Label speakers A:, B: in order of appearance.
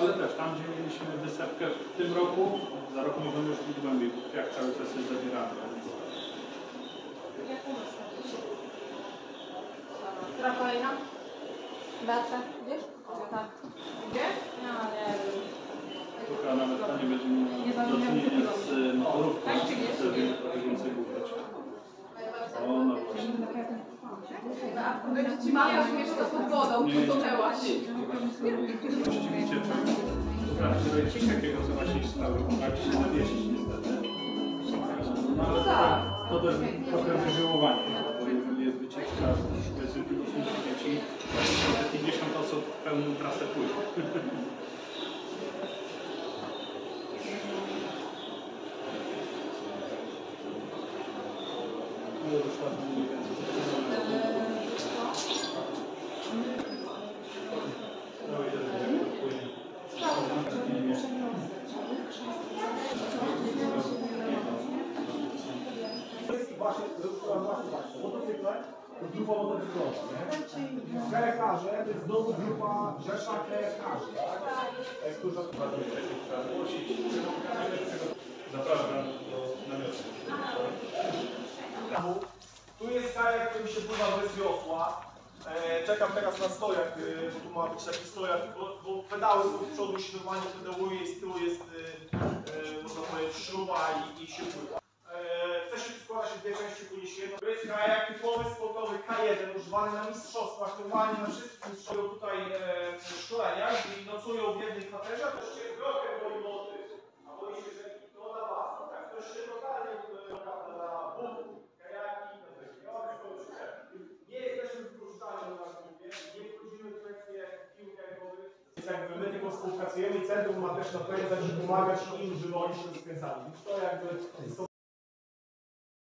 A: Ale też tam, gdzie mieliśmy wysepkę w tym roku, za rok możemy już być głębiej, bo jak cały czas jest zabierany.
B: Jak u nas? Która kolejna? Beata, wiesz? Tak. Gdzie? Ja nie wiem.
A: Tylko nawet to nie będzie miała do czynienia z y, motorówką,
B: Tak, czy nie?
A: wtedy trochę więcej buchać. O, no właśnie.
B: Będzie ci mama, wiesz, to pod wodą, utonęłaś.
A: To coś takiego, co właśnie się stało, tak się nawiesić niestety. No, ale
B: tak.
A: to też trochę wyżyłowanie, bo jeżeli jest wycieczka, powiedzmy 50 dzieci, to 50 osób pełną trasę pływa. No, już ładnie mniej więcej. No i też będzie płynie.
C: To jest właśnie, właśnie, właśnie, motocykle to jest grupa motocyklowa, nie? Kajakarze to jest znowu grupa rzesza kajaskarzy, tak? E, Którzy
A: Zapraszam do namiotu.
C: Tu jest kajak, którym się pływa bez wiosła. E, czekam teraz na stojak, e, bo tu ma być taki stojak, bo, bo pedały są z przodu się normalnie pedałuje i z tyłu jest, e, e, można powiedzieć, śruba i, i się pływa. Kajak typowy sportowy K1, używany na mistrzostwach, normalnie na wszystkich mistrzostwach tutaj e, szkoleniach i nocują w jednej kwaterze. To się trochę boi wody, a boi się, że to na basen. Tak, ktoś się totalnie e, na budu, kajaki, na regiony, to już nie jesteśmy wykorzystani na grupie, nie wchodzimy w kwestie pił kajakowych. Jest jakby my tylko współpracujemy i centrum ma też napędzać i pomagać im, żeby oni się rozkręcali. Więc to jakby są